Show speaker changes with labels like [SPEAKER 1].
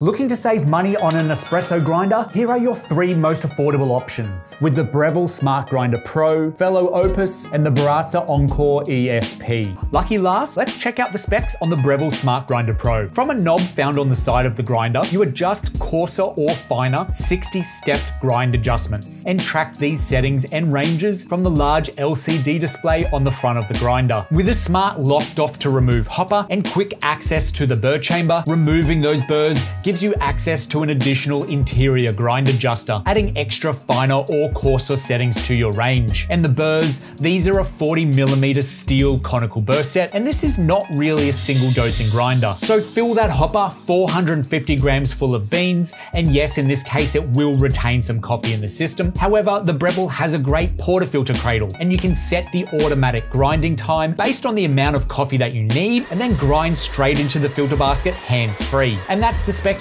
[SPEAKER 1] Looking to save money on an espresso grinder? Here are your three most affordable options. With the Breville Smart Grinder Pro, Fellow Opus, and the Baratza Encore ESP. Lucky last, let's check out the specs on the Breville Smart Grinder Pro. From a knob found on the side of the grinder, you adjust coarser or finer 60-stepped grind adjustments and track these settings and ranges from the large LCD display on the front of the grinder. With a smart locked off to remove hopper and quick access to the burr chamber, removing those burrs gives you access to an additional interior grind adjuster, adding extra finer or coarser settings to your range. And the burrs, these are a 40mm steel conical burr set, and this is not really a single dosing grinder. So fill that hopper 450 grams full of beans, and yes, in this case, it will retain some coffee in the system. However, the Breville has a great portafilter cradle, and you can set the automatic grinding time based on the amount of coffee that you need, and then grind straight into the filter basket hands-free. And that's the spec